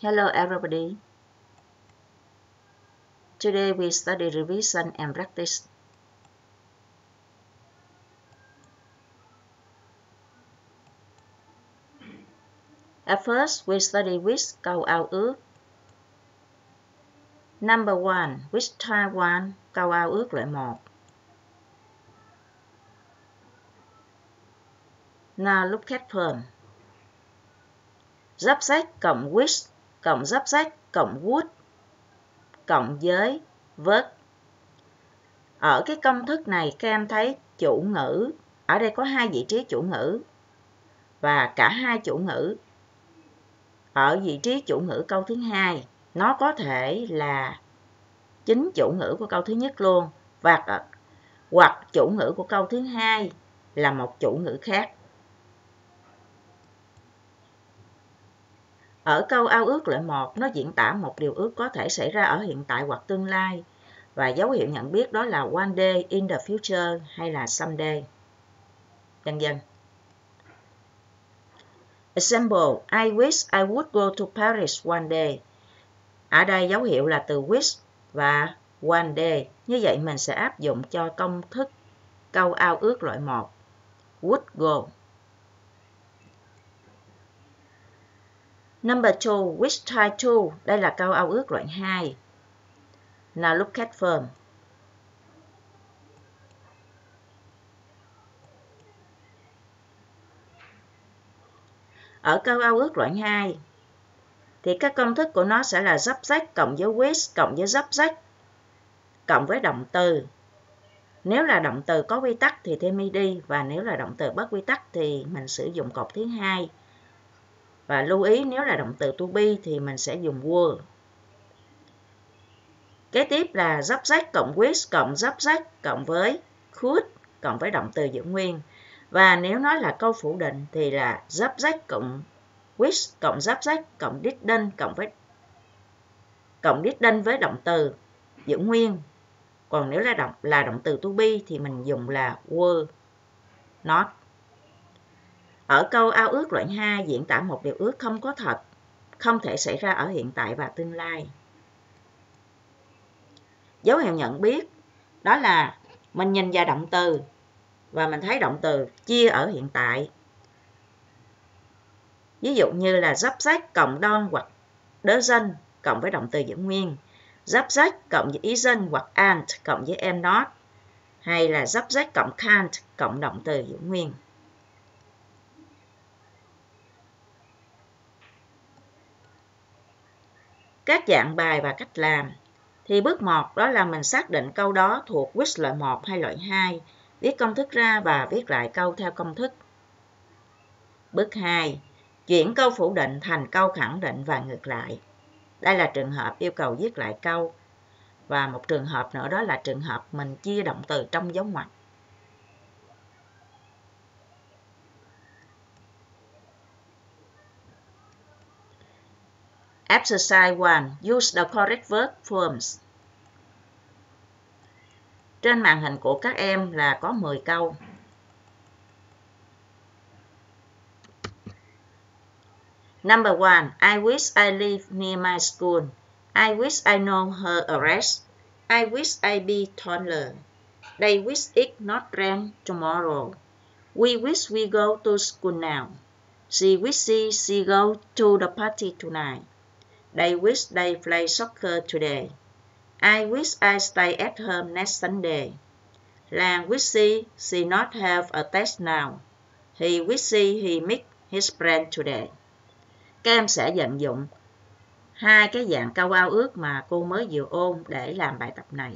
Hello everybody. Today we study revision and practice. At first, we study which câu ao ước. Number one, which type one, câu ao ước loại 1. Now look at poem. Giáp sách cộng which cộng giáp sách cộng would cộng giới verb. Ở cái công thức này các em thấy chủ ngữ, ở đây có hai vị trí chủ ngữ và cả hai chủ ngữ. Ở vị trí chủ ngữ câu thứ hai, nó có thể là chính chủ ngữ của câu thứ nhất luôn và hoặc chủ ngữ của câu thứ hai là một chủ ngữ khác. Ở câu ao ước loại 1, nó diễn tả một điều ước có thể xảy ra ở hiện tại hoặc tương lai và dấu hiệu nhận biết đó là one day in the future hay là someday. Dần dần. Example, I wish I would go to Paris one day. Ở đây dấu hiệu là từ wish và one day. Như vậy mình sẽ áp dụng cho công thức câu ao ước loại 1. Would go. Number two, which title. Đây là câu ao ước loại 2. Now look at firm. Ở câu ao ước loại 2 thì các công thức của nó sẽ là subject cộng với with cộng với subject cộng với động từ. Nếu là động từ có quy tắc thì thêm đi và nếu là động từ bất quy tắc thì mình sử dụng cột thứ hai và lưu ý, nếu là động từ to be thì mình sẽ dùng were. Kế tiếp là subject cộng with cộng subject cộng với could cộng với động từ giữ nguyên. Và nếu nói là câu phủ định thì là subject cộng with cộng subject cộng didn't cộng với, cộng didn't với động từ giữ nguyên. Còn nếu là động là động từ to be thì mình dùng là were, not. Ở câu ao ước loại 2 diễn tả một điều ước không có thật, không thể xảy ra ở hiện tại và tương lai. Dấu hiệu nhận biết đó là mình nhìn vào động từ và mình thấy động từ chia ở hiện tại. Ví dụ như là dắp sách cộng don hoặc doesn't cộng với động từ giữ nguyên. dắp sách cộng với isn't hoặc aren't cộng với am not. Hay là dắp sách cộng can't cộng động từ giữ nguyên. Các dạng bài và cách làm. Thì bước 1 đó là mình xác định câu đó thuộc which loại 1 hay loại 2, viết công thức ra và viết lại câu theo công thức. Bước 2. Chuyển câu phủ định thành câu khẳng định và ngược lại. Đây là trường hợp yêu cầu viết lại câu. Và một trường hợp nữa đó là trường hợp mình chia động từ trong dấu ngoặc. Exercise 1. Use the correct verb forms. Trên màn hình của các em là có 10 câu. Number 1. I wish I live near my school. I wish I know her address. I wish I be taller. They wish it not rain tomorrow. We wish we go to school now. She wishes she go to the party tonight. They wish they play soccer today. I wish I stay at home next Sunday. Lan wishes she not have a test now. He wishes he meet his friend today. Các em sẽ vận dụng hai cái dạng câu ao ước mà cô mới vừa ôn để làm bài tập này.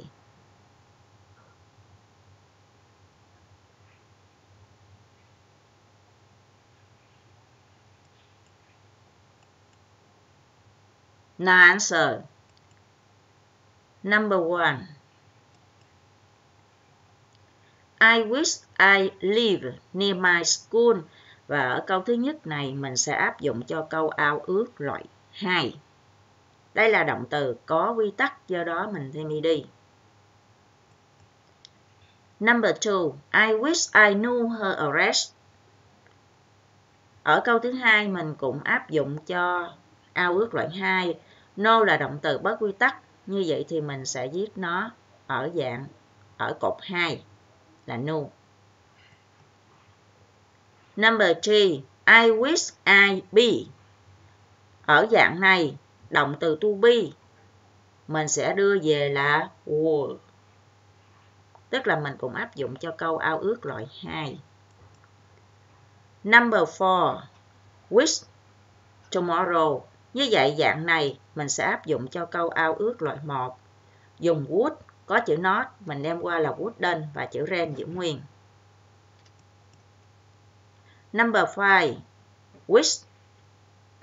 Now answer. Number one. I wish I live near my school. Và ở câu thứ nhất này mình sẽ áp dụng cho câu ao ước loại 2. Đây là động từ có quy tắc do đó mình thêm đi. Number two, I wish I knew her address. Ở câu thứ hai mình cũng áp dụng cho ao ước loại 2. No là động từ bất quy tắc. Như vậy thì mình sẽ viết nó ở dạng ở cột 2 là no. Number 3. I wish I be. Ở dạng này, động từ to be mình sẽ đưa về là would. Tức là mình cũng áp dụng cho câu ao ước loại 2. Number 4. Wish tomorrow. Như vậy dạng này, mình sẽ áp dụng cho câu ao ước loại 1. Dùng would có chữ not, mình đem qua là wooden và chữ ren giữ nguyên. Number 5. Wish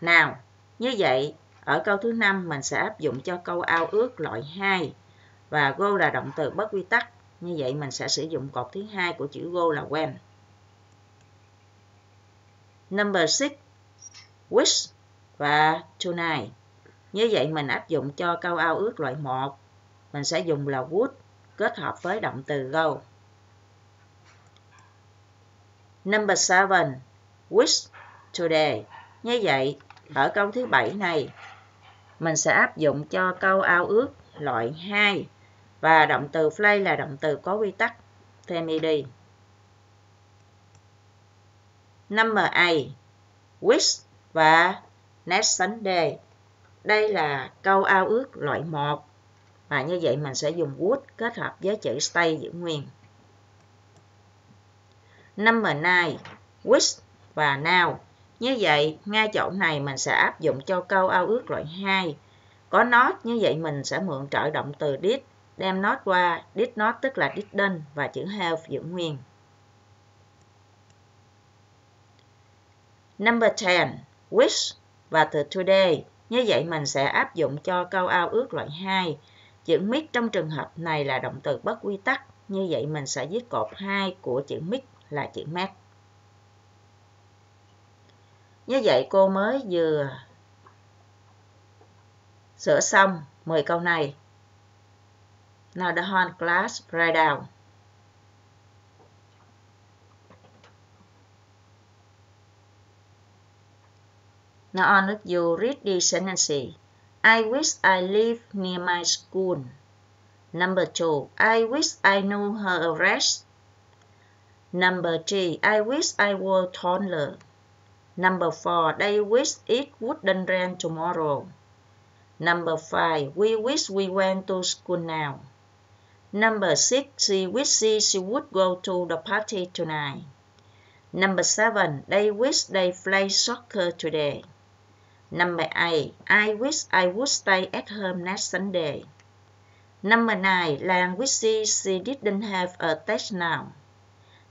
nào, Như vậy, ở câu thứ năm mình sẽ áp dụng cho câu ao ước loại 2 và go là động từ bất quy tắc. Như vậy mình sẽ sử dụng cột thứ hai của chữ go là when. Number 6. Wish và tonight. Như vậy mình áp dụng cho câu ao ước loại 1. Mình sẽ dùng là would kết hợp với động từ go. Number 7. Wish today. Như vậy, ở câu thứ bảy này, mình sẽ áp dụng cho câu ao ước loại 2 và động từ fly là động từ có quy tắc. Thêm đi. Number A, Wish và next Sunday. Đây là câu ao ước loại 1. Và như vậy mình sẽ dùng would kết hợp với chữ stay giữ nguyên. Number 9. Wish và now. Như vậy, ngay chỗ này mình sẽ áp dụng cho câu ao ước loại 2. Có not, như vậy mình sẽ mượn trợ động từ did, đem not qua, did not tức là didn't và chữ have giữ nguyên. Number 10. Wish và từ today. Như vậy mình sẽ áp dụng cho câu ao ước loại 2. Chữ miss trong trường hợp này là động từ bất quy tắc. Như vậy mình sẽ viết cột 2 của chữ miss là chữ mát. Như vậy cô mới vừa sửa xong 10 câu này. Now the whole class, write down. Now on with you read the sentence. I wish I lived near my school. Number two, I wish I knew her address. Number three, I wish I were taller. Number four, they wish it wouldn't rain tomorrow. Number five, we wish we went to school now. Number six, she wishes she would go to the party tonight. Number seven, they wish they play soccer today. Number 8, I wish I would stay at home next Sunday. Number 9, Lan wishes she didn't have a test now.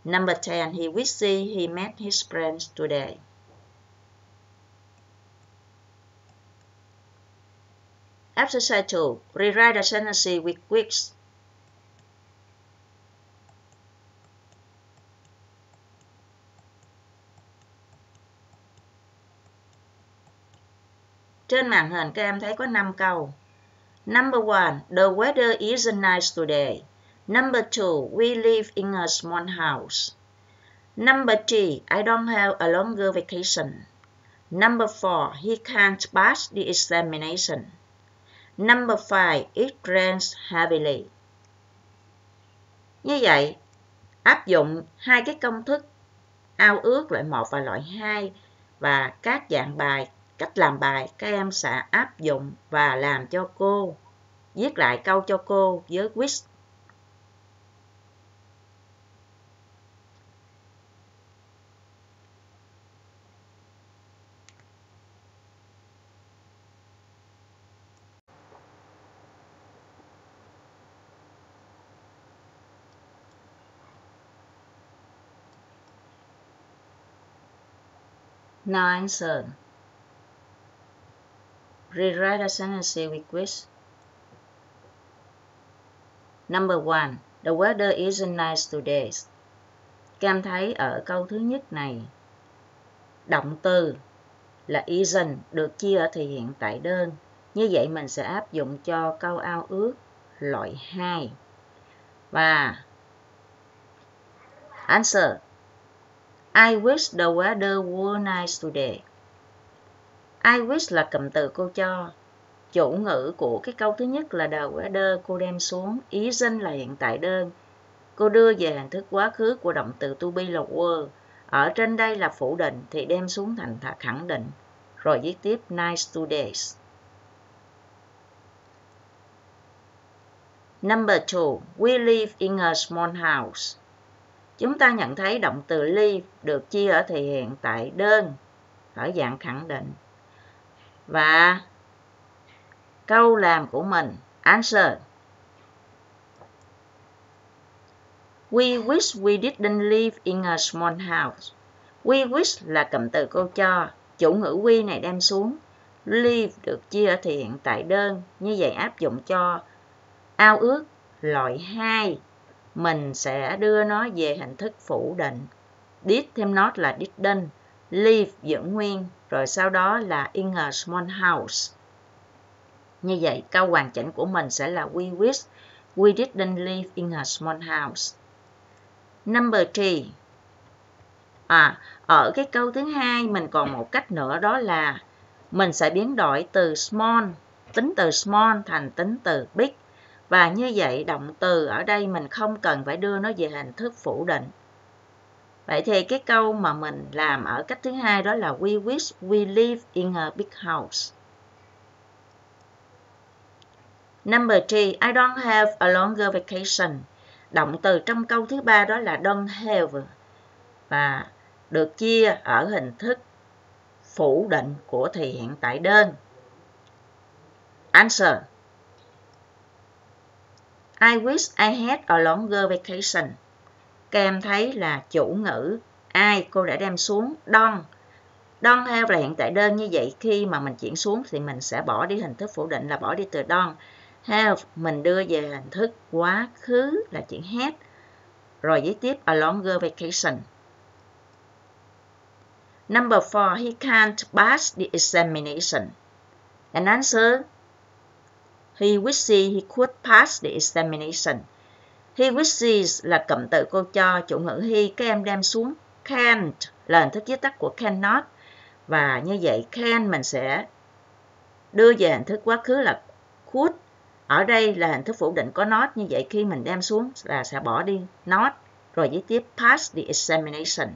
Number 10, he wishes he met his friends today. Exercise 2. Rewrite the sentence with quicks. Trên màn hình các em thấy có 5 câu. Number one, the weather is nice today. Number two, we live in a small house. Number three, I don't have a longer vacation. Number four, he can't pass the examination. Number 5. It rains heavily. Như vậy, áp dụng hai cái công thức ao ước loại 1 và loại 2 và các dạng bài, cách làm bài các em sẽ áp dụng và làm cho cô, viết lại câu cho cô với quiz nonsense. Rewrite a sentence with quiz. Number one, the weather isn't nice today. Các em thấy ở câu thứ nhất này, động từ là isn't được chia ở thì hiện tại đơn. Như vậy mình sẽ áp dụng cho câu ao ước loại 2. Và answer I wish the weather were nice today. I wish là cụm từ cô cho. Chủ ngữ của cái câu thứ nhất là the weather cô đem xuống. Ý danh là hiện tại đơn. Cô đưa về hình thức quá khứ của động từ to be là were. Ở trên đây là phủ định thì đem xuống thành thà khẳng định. Rồi viết tiếp nice two days. Number two, we live in a small house. Chúng ta nhận thấy động từ live được chia ở thể hiện tại đơn ở dạng khẳng định. Và câu làm của mình answer. We wish we didn't live in a small house. We wish là cụm từ câu cho, chủ ngữ we này đem xuống. Live được chia ở thể hiện tại đơn, như vậy áp dụng cho ao ước loại 2 mình sẽ đưa nó về hình thức phủ định. Did thêm not là didn't, live giữ nguyên, rồi sau đó là in a small house. Như vậy, câu hoàn chỉnh của mình sẽ là we wish we didn't live in a small house. Number three. À, ở cái câu thứ hai mình còn một cách nữa đó là mình sẽ biến đổi từ small, tính từ small thành tính từ big và như vậy động từ ở đây mình không cần phải đưa nó về hình thức phủ định. Vậy thì cái câu mà mình làm ở cách thứ hai đó là we wish we live in a big house. Number three, I don't have a longer vacation. Động từ trong câu thứ ba đó là don't have và được chia ở hình thức phủ định của thì hiện tại đơn. Answer I wish I had a longer vacation. Các em thấy là chủ ngữ ai cô đã đem xuống don. Don heo là hiện tại đơn như vậy khi mà mình chuyển xuống thì mình sẽ bỏ đi hình thức phủ định là bỏ đi từ don. Have mình đưa về hình thức quá khứ là chuyển had. Rồi với tiếp a longer vacation. Number four, he can't pass the examination. An answer He wishes he could pass the examination. He wishes là cụm từ cô cho chủ ngữ he, các em đem xuống can't là hình thức viết tắt của cannot. Và như vậy can mình sẽ đưa về hình thức quá khứ là could. Ở đây là hình thức phủ định có not, như vậy khi mình đem xuống là sẽ bỏ đi not. Rồi viết tiếp pass the examination.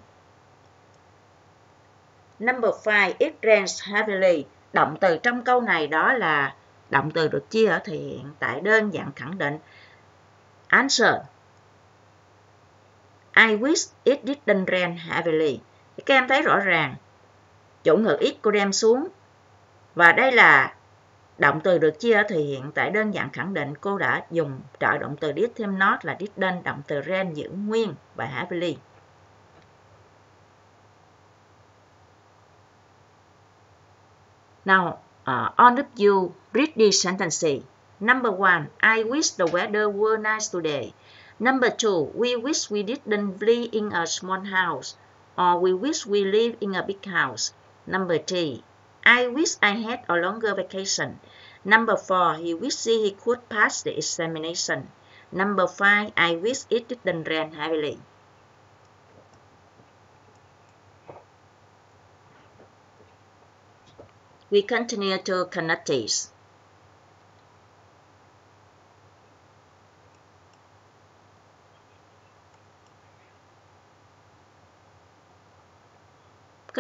Number 5, it rains heavily. Động từ trong câu này đó là Động từ được chia ở thể hiện tại đơn dạng khẳng định. Answer. I wish it didn't rain heavily. Các em thấy rõ ràng, chủ ngữ ít cô đem xuống. Và đây là động từ được chia ở thể hiện tại đơn giản khẳng định. Cô đã dùng trợ động từ did thêm not là didn't, động từ rain giữ nguyên và heavily. Now, uh, on the you read these sentences. Number one, I wish the weather were nice today. Number two, we wish we didn't live in a small house, or we wish we live in a big house. Number three, I wish I had a longer vacation. Number four, he wished he could pass the examination. Number five, I wish it didn't rain heavily. We continue to Connecticut. Cái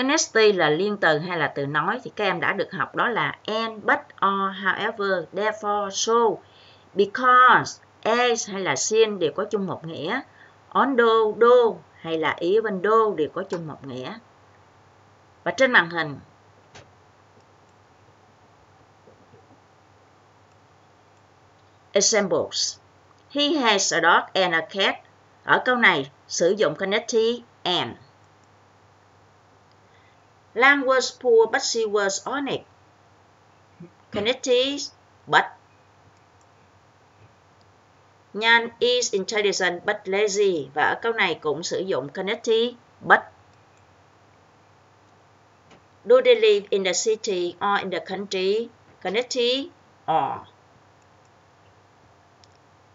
nesty là liên từ hay là từ nói thì các em đã được học đó là and, but, or, however, therefore, so, because, as hay là sin đều có chung một nghĩa. Although, do hay là even though đều có chung một nghĩa. Và trên màn hình Examples. He has a dog and a cat. Ở câu này sử dụng connective and. Lam was poor but she was honest. Kennedy, but. Nhan is intelligent but lazy. Và ở câu này cũng sử dụng Kennedy, but. Do they live in the city or in the country? Kennedy? or.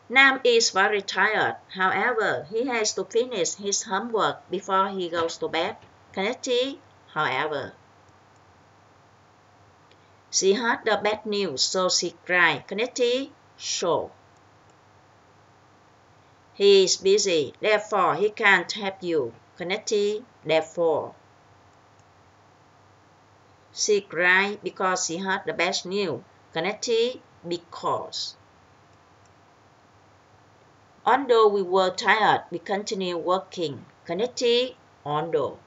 Nam is very tired. However, he has to finish his homework before he goes to bed. Kennedy. However. She heard the bad news, so she cried. Connected, show. He is busy, therefore he can't help you. Connected, therefore. She cried because she heard the bad news. Connected, because. Although we were tired, we continued working. Connected, although.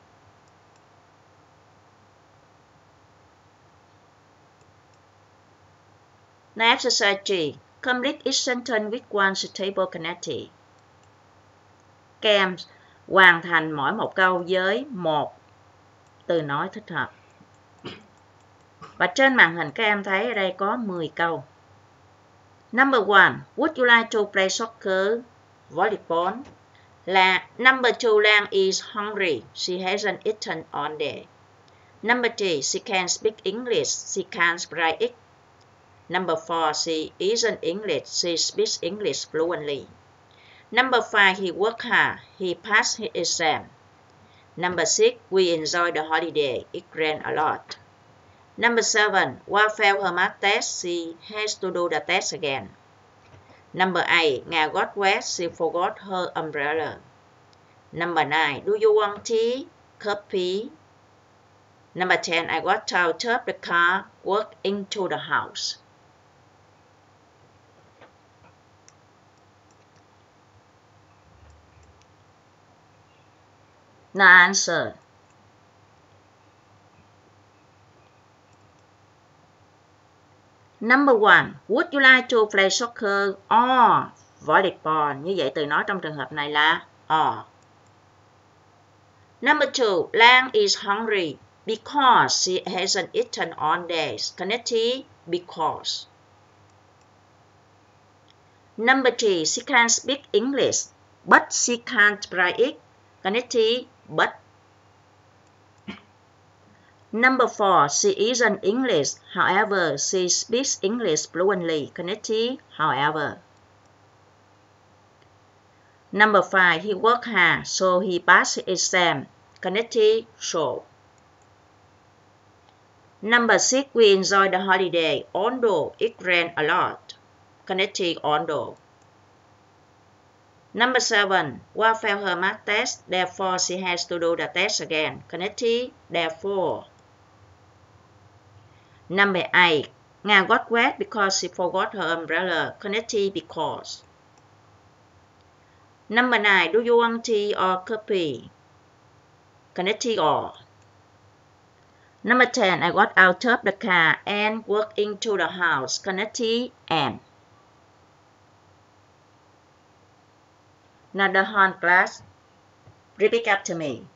Now exercise Complete each sentence with one suitable connected. Các em hoàn thành mỗi một câu với một từ nói thích hợp. Và trên màn hình các em thấy ở đây có 10 câu. Number one, would you like to play soccer, volleyball? Là number two, Lan is hungry. She hasn't eaten all day. Number three, she can speak English. She can't write it. Number four, she isn't English. She speaks English fluently. Number five, he worked hard. He passed his exam. Number six, we enjoyed the holiday. It rained a lot. Number seven, Wa failed her math test. She has to do the test again. Number eight, Nga got wet. She forgot her umbrella. Number nine, do you want tea? Coffee? Number ten, I got out of the car, walked into the house. Now answer. Number one, would you like to play soccer or volleyball? Như vậy từ nói trong trường hợp này là or. Number two, Lang is hungry because she hasn't eaten all day. Connected because. Number three, she can speak English, but she can't write it. Connected but. Number four, she isn't English. However, she speaks English fluently. Connected, however. Number five, he worked hard, so he passed his exam. Connected, so. Number six, we enjoyed the holiday, although it rained a lot. Connected, although. Number seven, Wa failed her math test, therefore she has to do the test again. Connected, therefore. Number eight, Nga got wet because she forgot her umbrella. Connected, because. Number nine, do you want tea or coffee? Connected, or. Number 10, I got out of the car and walked into the house. Connected, and. Horn class. Repeat after me.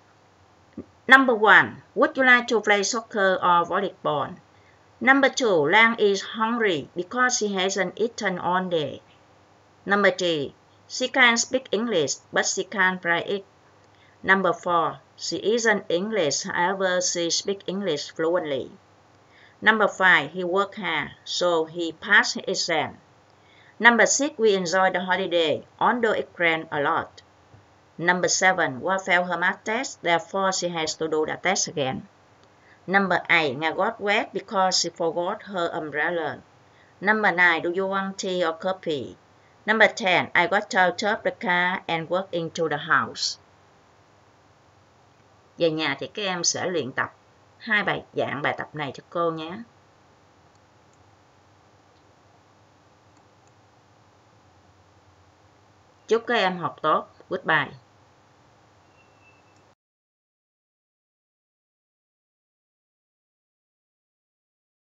Number one, would you like to play soccer or volleyball? Number two, Lang is hungry because she hasn't eaten all day. Number three, she can speak English, but she can't write it. Number four, she isn't English, however, she speaks English fluently. Number five, he worked hard, so he passed his exam. Number six, we enjoyed the holiday, although it rained a lot. Number seven, Wa failed her math test, therefore she has to do the test again. Number eight, Nga got wet because she forgot her umbrella. Number nine, do you want tea or coffee? Number ten, I got out of the car and walked into the house. Về nhà thì các em sẽ luyện tập hai bài dạng bài tập này cho cô nhé. Chúc các em học tốt. Goodbye.